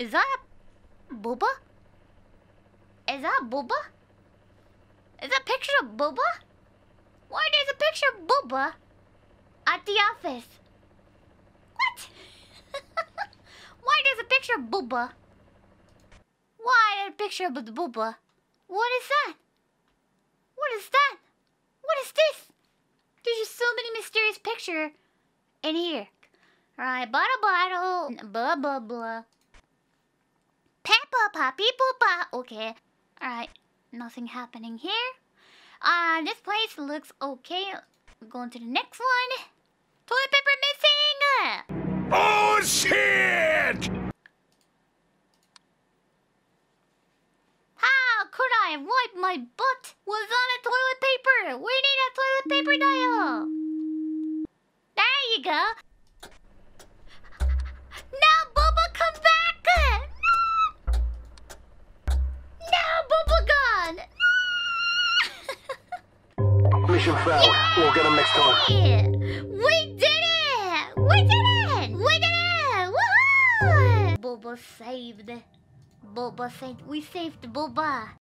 Is that Booba? Is that Booba? Is that a picture of Booba? Why there's a picture of Booba at the office? What? Why there's a picture of Booba? Why a picture of the Booba? What is that? What is that? What is this? There's just so many mysterious picture in here. Alright, bottle bottle, blah blah blah. Peppa, poppy, poopa. Okay. Alright, nothing happening here. Uh, this place looks okay. Going to the next one. Toilet paper missing! Oh shit! How could I wiped my butt? Was on a toilet paper. We need a toilet paper dial. There you go. Mission failed. We'll get them next time. Yeah! We did it! We did it! We did it! Woohoo! Bubba saved. Bubba saved. We saved Bubba.